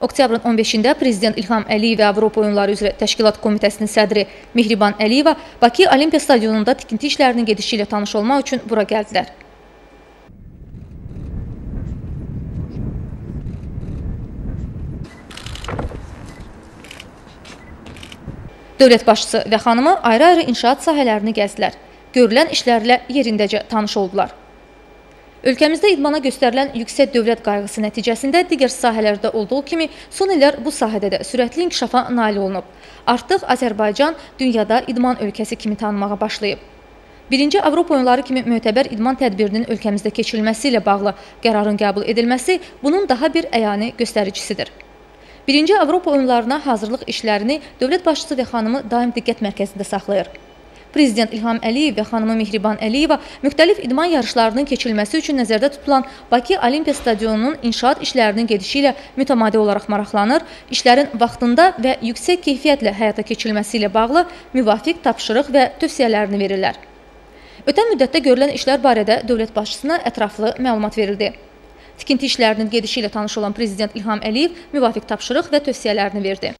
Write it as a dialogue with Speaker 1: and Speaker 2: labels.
Speaker 1: Oktyabrın 15-də Prezident İlham Əliyev və Avropa Oyunları üzrə Təşkilat Komitəsinin sədri Mehriban Əliyeva Bakı Olimpiya stadionunda tikinti işlərinin gedişi ilə tanış olmaq üçün bura gəldilər. Dövlət başçısı və xanımı ayrı-ayrı inşaat sahələrini gəzdilər. Görülən işlərlə yerindəcə tanış oldular. Ölkəmizdə idmana göstərilən yüksək dövlət qayğısı nəticəsində digər sahələrdə olduğu kimi son illər bu sahədə də sürətli inkişafa nail olunub. Artıq Azərbaycan dünyada idman ölkəsi kimi tanınmağa başlayıb. Birinci Avropa oyunları kimi mötəbər idman tədbirinin ölkəmizdə keçirilməsi ilə bağlı qərarın qəbul edilməsi bunun daha bir əyani göstəricisidir. Birinci Avropa oyunlarına hazırlıq işlərini dövlət başçısı və xanımı daim diqqət mərkəzində saxlayır. Prezident İlham Əliyev və xanımı Mehriban Əliyeva müxtəlif idman yarışlarının keçirilməsi üçün nəzərdə tutulan Bakı Olimpiya stadionunun inşaat işlərinin gedişi ilə mütəmadi olaraq maraqlanır, işlərin vaxtında və yüksək keyfiyyətlə həyata keçirilməsi ilə bağlı müvafiq tapşırıq və tövsiyələrini verirlər. Ötən müddətdə görülən işlər barədə dövlət başçısına ətraflı məlumat verildi. Tikinti işlərinin gedişi ilə tanış olan Prezident İlham Əliyev müvafiq tapşırıq və tövsiyələrini verdi.